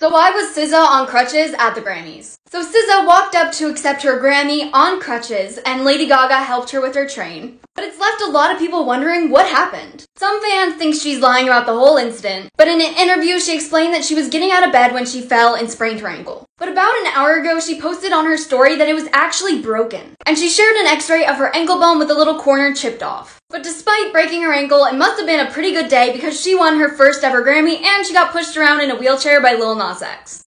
So why was SZA on crutches at the Grammys? So SZA walked up to accept her Grammy on crutches, and Lady Gaga helped her with her train. But it's left a lot of people wondering what happened. Some fans think she's lying about the whole incident, but in an interview she explained that she was getting out of bed when she fell and sprained her ankle. But about an hour ago she posted on her story that it was actually broken, and she shared an x-ray of her ankle bone with a little corner chipped off. But despite breaking her ankle, it must have been a pretty good day because she won her first ever Grammy and she got pushed around in a wheelchair by Lil Nas X.